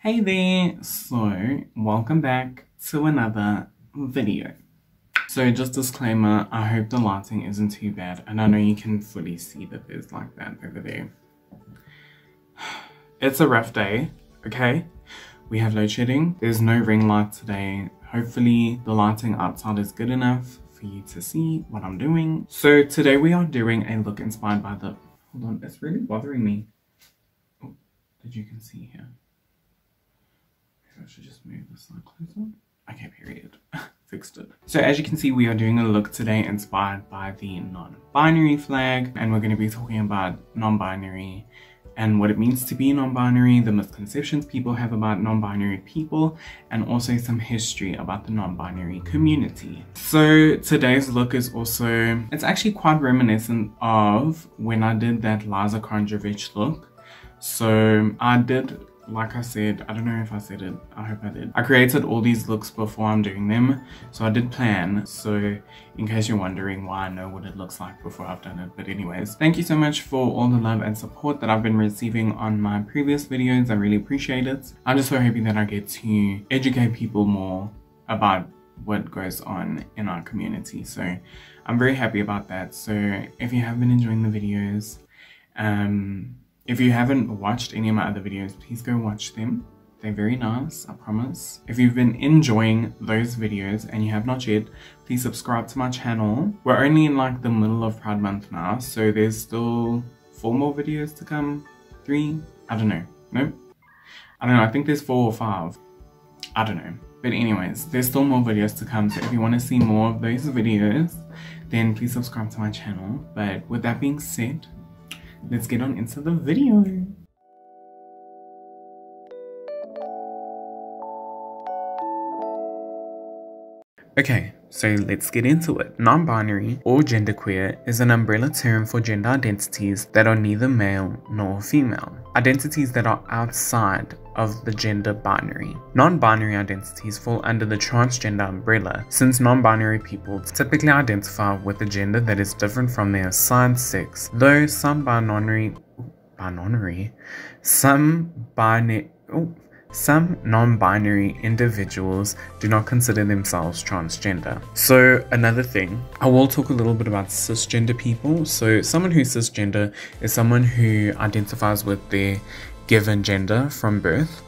Hey there! So, welcome back to another video. So, just disclaimer, I hope the lighting isn't too bad, and I know you can fully see that there's like that over there. It's a rough day, okay? We have load shedding, there's no ring light today. Hopefully, the lighting outside is good enough for you to see what I'm doing. So, today we are doing a look inspired by the... Hold on, it's really bothering me. Oh, that you can see here. I should just move this slide closer. Okay, period. Fixed it. So as you can see, we are doing a look today inspired by the non-binary flag, and we're going to be talking about non-binary and what it means to be non-binary, the misconceptions people have about non-binary people, and also some history about the non-binary community. So today's look is also, it's actually quite reminiscent of when I did that Liza Kondrovich look. So I did like I said, I don't know if I said it, I hope I did. I created all these looks before I'm doing them, so I did plan. So in case you're wondering why I know what it looks like before I've done it. But anyways, thank you so much for all the love and support that I've been receiving on my previous videos. I really appreciate it. I'm just so happy that I get to educate people more about what goes on in our community. So I'm very happy about that. So if you have been enjoying the videos, um, if you haven't watched any of my other videos, please go watch them. They're very nice, I promise. If you've been enjoying those videos and you have not yet, please subscribe to my channel. We're only in like the middle of Pride Month now, so there's still four more videos to come. Three? I don't know. Nope. I don't know, I think there's four or five. I don't know. But anyways, there's still more videos to come, so if you want to see more of those videos, then please subscribe to my channel. But with that being said, let's get on into the video. Okay, so let's get into it. Non-binary or genderqueer is an umbrella term for gender identities that are neither male nor female. Identities that are outside of the gender binary. Non-binary identities fall under the transgender umbrella since non-binary people typically identify with a gender that is different from their assigned sex, though some binary binary some binary oh, some non-binary individuals do not consider themselves transgender. So another thing, I will talk a little bit about cisgender people. So someone who's cisgender is someone who identifies with their given gender from birth.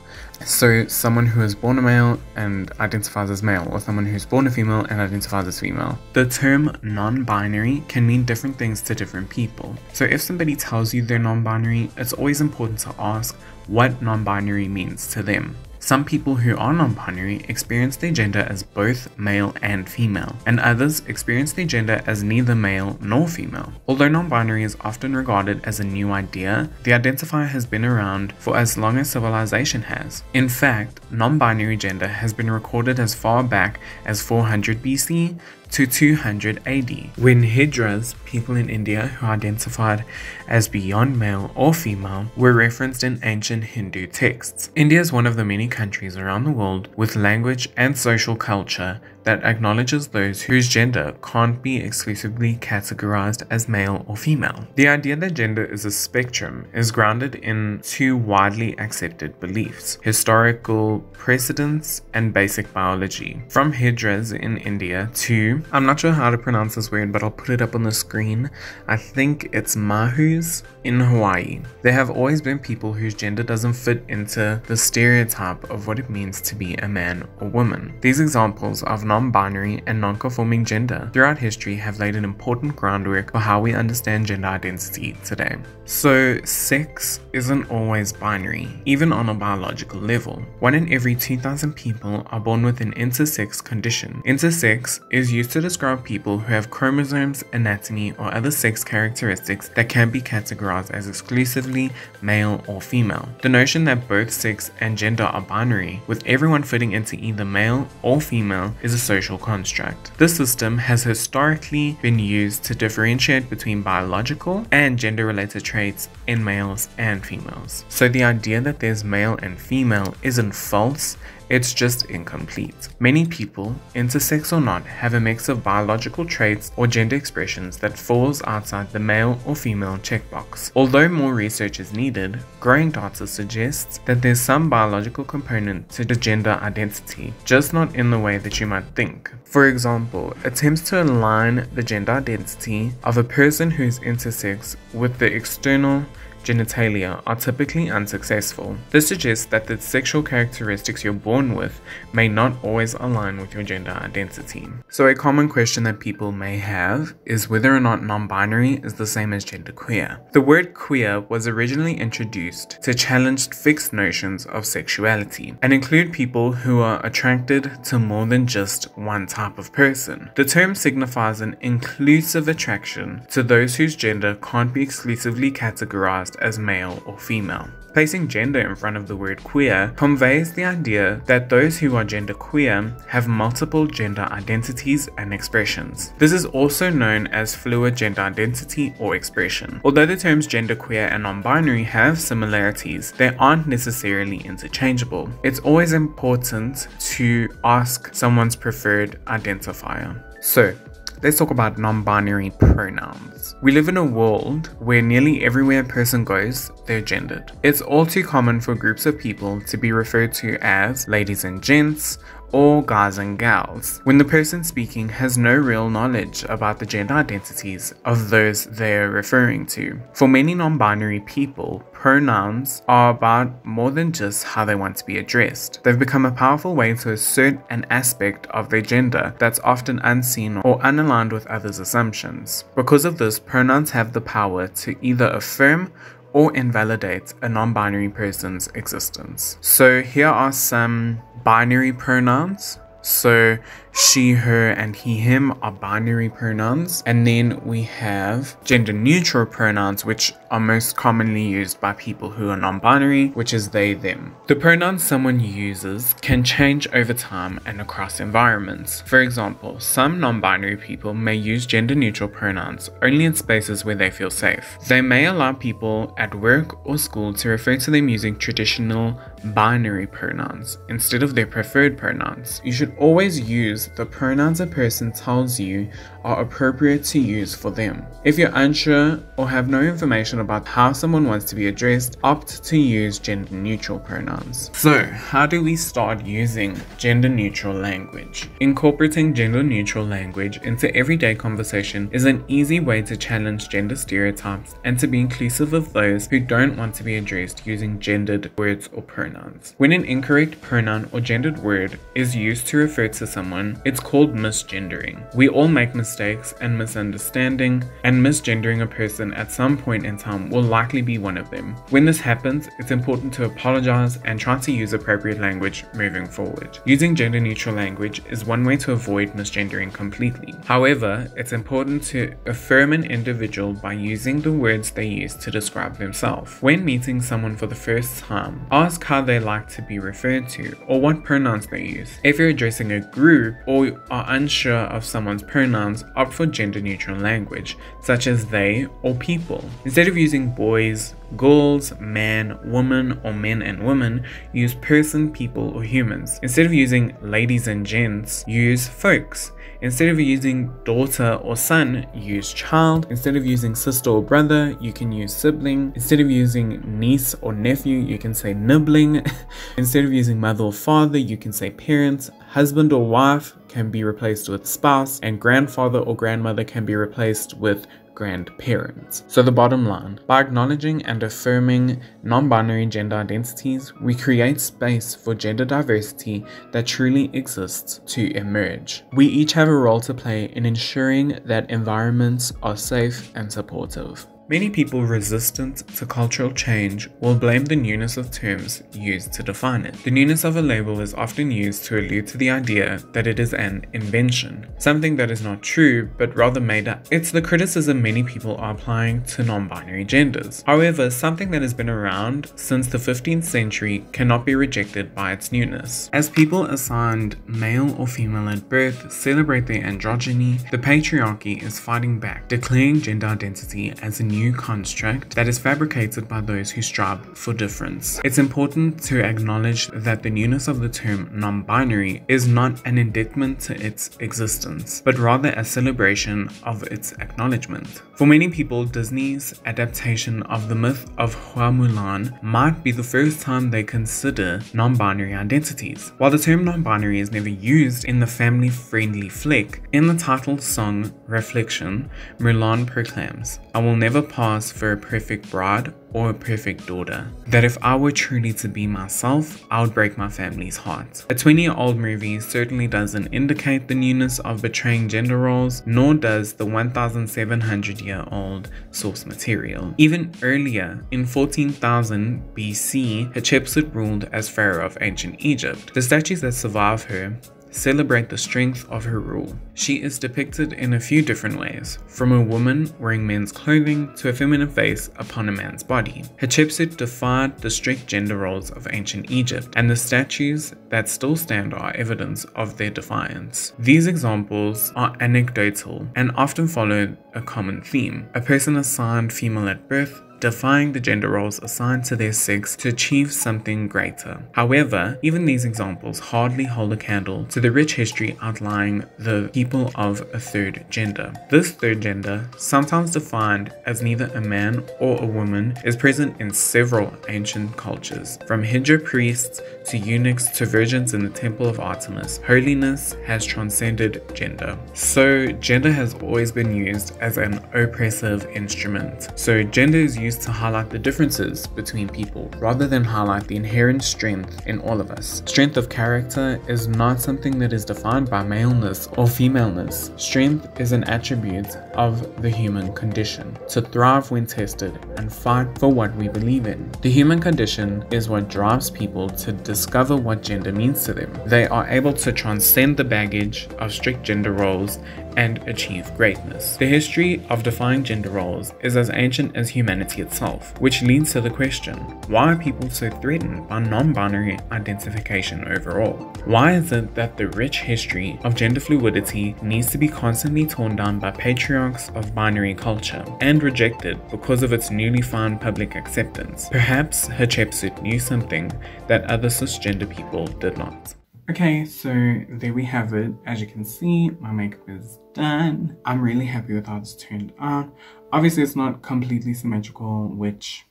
So someone who is born a male and identifies as male, or someone who's born a female and identifies as female. The term non-binary can mean different things to different people. So if somebody tells you they're non-binary, it's always important to ask what non-binary means to them. Some people who are non-binary experience their gender as both male and female, and others experience their gender as neither male nor female. Although non-binary is often regarded as a new idea, the identifier has been around for as long as civilization has. In fact, non-binary gender has been recorded as far back as 400 BC to 200 AD, when Hijras, people in India who identified as beyond male or female, were referenced in ancient Hindu texts. India is one of the many countries around the world with language and social culture that acknowledges those whose gender can't be exclusively categorized as male or female. The idea that gender is a spectrum is grounded in two widely accepted beliefs historical precedents and basic biology. From Hijras in India to, I'm not sure how to pronounce this word, but I'll put it up on the screen. I think it's Mahus in Hawaii. There have always been people whose gender doesn't fit into the stereotype of what it means to be a man or woman. These examples of non-binary and non-conforming gender throughout history have laid an important groundwork for how we understand gender identity today. So sex isn't always binary, even on a biological level. One in every 2,000 people are born with an intersex condition. Intersex is used to describe people who have chromosomes, anatomy, or other sex characteristics that can be categorized as exclusively male or female. The notion that both sex and gender are binary, with everyone fitting into either male or female, is a social construct. This system has historically been used to differentiate between biological and gender related traits in males and females. So the idea that there's male and female isn't false, it's just incomplete. Many people, intersex or not, have a mix of biological traits or gender expressions that falls outside the male or female checkbox. Although more research is needed, growing data suggests that there's some biological component to the gender identity, just not in the way that you might think. For example, attempts to align the gender identity of a person who's intersex with the external genitalia are typically unsuccessful. This suggests that the sexual characteristics you're born with may not always align with your gender identity. So a common question that people may have is whether or not non-binary is the same as genderqueer. The word queer was originally introduced to challenge fixed notions of sexuality and include people who are attracted to more than just one type of person. The term signifies an inclusive attraction to those whose gender can't be exclusively categorized as male or female. Placing gender in front of the word queer conveys the idea that those who are genderqueer have multiple gender identities and expressions. This is also known as fluid gender identity or expression. Although the terms genderqueer and non-binary have similarities, they aren't necessarily interchangeable. It's always important to ask someone's preferred identifier. So, let's talk about non-binary pronouns. We live in a world where nearly everywhere a person goes, they're gendered. It's all too common for groups of people to be referred to as ladies and gents or guys and gals, when the person speaking has no real knowledge about the gender identities of those they're referring to. For many non binary people, pronouns are about more than just how they want to be addressed. They've become a powerful way to assert an aspect of their gender that's often unseen or unaligned with others' assumptions. Because of this, pronouns have the power to either affirm or invalidates a non binary person's existence. So, here are some binary pronouns. So she, her, and he, him are binary pronouns. And then we have gender neutral pronouns, which are most commonly used by people who are non-binary, which is they, them. The pronouns someone uses can change over time and across environments. For example, some non-binary people may use gender neutral pronouns only in spaces where they feel safe. They may allow people at work or school to refer to them using traditional binary pronouns instead of their preferred pronouns. You should always use the pronouns a person tells you are appropriate to use for them. If you're unsure or have no information about how someone wants to be addressed, opt to use gender neutral pronouns. So, how do we start using gender neutral language? Incorporating gender neutral language into everyday conversation is an easy way to challenge gender stereotypes and to be inclusive of those who don't want to be addressed using gendered words or pronouns. When an incorrect pronoun or gendered word is used to refer to someone, it's called misgendering. We all make mistakes and misunderstanding, and misgendering a person at some point in time will likely be one of them. When this happens, it's important to apologize and try to use appropriate language moving forward. Using gender neutral language is one way to avoid misgendering completely. However, it's important to affirm an individual by using the words they use to describe themselves. When meeting someone for the first time, ask how they like to be referred to or what pronouns they use. If you're addressing a group, or are unsure of someone's pronouns, opt for gender neutral language, such as they or people. Instead of using boys, girls, man, woman, or men and women, use person, people, or humans. Instead of using ladies and gents, use folks. Instead of using daughter or son, use child. Instead of using sister or brother, you can use sibling. Instead of using niece or nephew, you can say nibling. Instead of using mother or father, you can say parents. Husband or wife can be replaced with spouse, and grandfather or grandmother can be replaced with grandparents. So the bottom line, by acknowledging and affirming non-binary gender identities, we create space for gender diversity that truly exists to emerge. We each have a role to play in ensuring that environments are safe and supportive. Many people resistant to cultural change will blame the newness of terms used to define it. The newness of a label is often used to allude to the idea that it is an invention, something that is not true but rather made up. It's the criticism many people are applying to non-binary genders. However, something that has been around since the 15th century cannot be rejected by its newness. As people assigned male or female at birth celebrate their androgyny, the patriarchy is fighting back, declaring gender identity as a new new construct that is fabricated by those who strive for difference. It's important to acknowledge that the newness of the term non binary is not an indictment to its existence, but rather a celebration of its acknowledgement. For many people, Disney's adaptation of the myth of Hua Mulan might be the first time they consider non binary identities. While the term non binary is never used in the family friendly flick, in the title song Reflection, Mulan proclaims, I will never pass for a perfect bride or a perfect daughter. That if I were truly to be myself, I would break my family's heart. A 20 year old movie certainly doesn't indicate the newness of betraying gender roles, nor does the 1700 year old source material. Even earlier, in 14,000 BC, Hatshepsut ruled as pharaoh of ancient Egypt. The statues that survive her celebrate the strength of her rule. She is depicted in a few different ways, from a woman wearing men's clothing to a feminine face upon a man's body. Hatshepsut defied the strict gender roles of ancient Egypt, and the statues that still stand are evidence of their defiance. These examples are anecdotal and often follow a common theme. A person assigned female at birth defying the gender roles assigned to their sex to achieve something greater. However, even these examples hardly hold a candle to the rich history outlying the people of a third gender. This third gender, sometimes defined as neither a man or a woman, is present in several ancient cultures, from Hijra priests to eunuchs to virgins in the Temple of Artemis. Holiness has transcended gender. So, gender has always been used as an oppressive instrument. So, gender is used to highlight the differences between people rather than highlight the inherent strength in all of us. Strength of character is not something that is defined by maleness or femaleness. Strength is an attribute of the human condition to thrive when tested and fight for what we believe in. The human condition is what drives people to discover what gender means to them. They are able to transcend the baggage of strict gender roles and achieve greatness. The history of defying gender roles is as ancient as humanity itself, which leads to the question, why are people so threatened by non-binary identification overall? Why is it that the rich history of gender fluidity needs to be constantly torn down by patriarchs of binary culture and rejected because of its newly found public acceptance? Perhaps Hatshepsut knew something that other cisgender people did not. Okay, so there we have it. As you can see, my makeup is done. I'm really happy with how it's turned out. Obviously, it's not completely symmetrical, which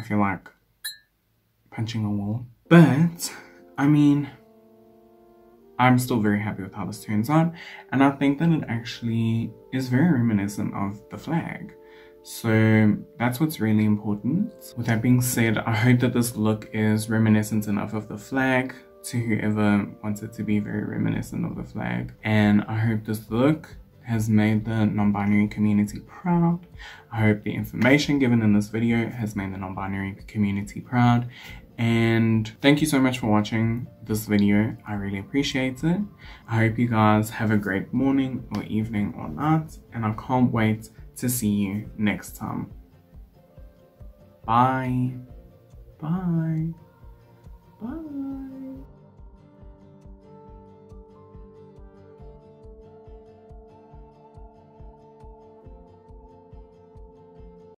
I feel like punching a wall. But, I mean, I'm still very happy with how this turns out. And I think that it actually is very reminiscent of the flag. So that's what's really important. With that being said, I hope that this look is reminiscent enough of the flag to whoever wants it to be very reminiscent of the flag. And I hope this look has made the non-binary community proud. I hope the information given in this video has made the non-binary community proud. And thank you so much for watching this video. I really appreciate it. I hope you guys have a great morning or evening or night. And I can't wait to see you next time. Bye. Bye. Bye.